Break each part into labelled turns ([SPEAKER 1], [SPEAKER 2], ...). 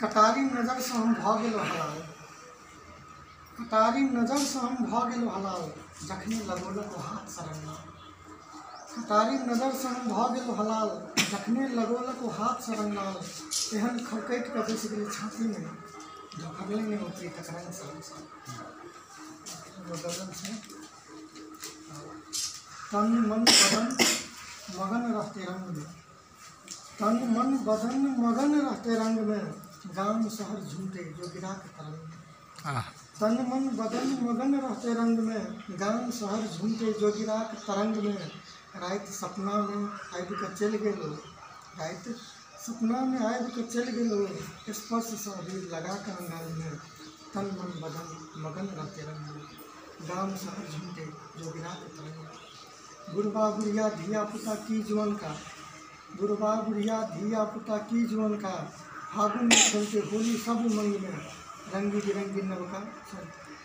[SPEAKER 1] तकरार नज़र से हम भऽ गेलहुँ हलाल। कटारी नज़र से हम भऽ गेलहुँ हलाल। जखने लगौलक हाथ सरंगा कटारी नज़र से हम भऽ गेलहुँ हलाल। जखने लगौलक हाथ सरंगाल एहन खड़कटि कऽ बैस गेलै छातीमे झोंकलै नहि उतरी तकराइन सा। गज़ल से तन मन बदन मगन रहते रंग में। तन मन बदन मगन रहते रंग में। गाम शहर झूठे जो गिरा के तरंग। में तन मन बदन मगन रहते रंग में। गाम शहर झूठे जो गिरा के तरंग में। रात सपना में आबि कऽ चलि गेलो। रात सपना में आबि कऽ चलि गेलो। स्पर्श से अभी लगा कऽ अंगाल में। तन मन बदन मगन रहते रंग में। गाम शहर झूठे जो गिरा के तरंग में। बुढ़वा बुढ़िया धिया पुता की जुअन का। बुढ़वा बुढ़िया धिया पुता की जुअन का। फागुन में खेलते होली सब उमंग में। रंगी बिरंगी नवका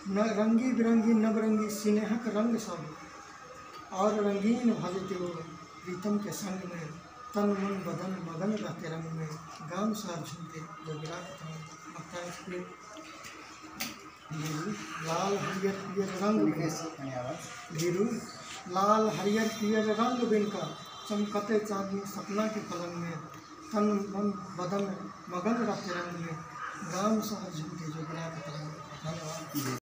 [SPEAKER 1] न रंगी बिरंगी नवरंगी स्नेहक रंग सब। और रंगीन भजते हो प्रीतम के संग में। तन मन बदन मगन रहते रंग में। गाम शहर झूमते लाल हरियर पियर रंग धीरू लाल, हरियर, पियर, रंग बिनकर चमकते चांदी सपना के पलंग में, तन, मन, बदन, मगन रख रंग में गाम शहर झूठे जो में धन्यवाद।